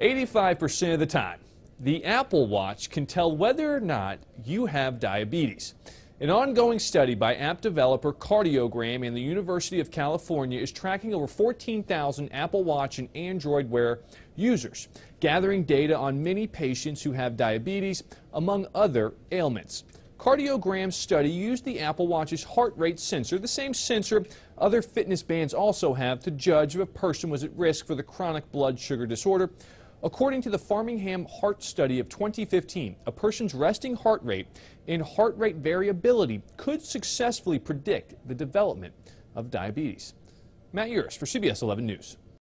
85% of the time, the Apple Watch can tell whether or not you have diabetes. An ongoing study by app developer Cardiogram and the University of California is tracking over 14,000 Apple Watch and Android Wear users, gathering data on many patients who have diabetes, among other ailments. Cardiogram's study used the Apple Watch's heart rate sensor, the same sensor other fitness bands also have to judge if a person was at risk for the chronic blood sugar disorder. According to the Framingham Heart Study of 2015, a person's resting heart rate and heart rate variability could successfully predict the development of diabetes. Matt Yurus for CBS 11 News.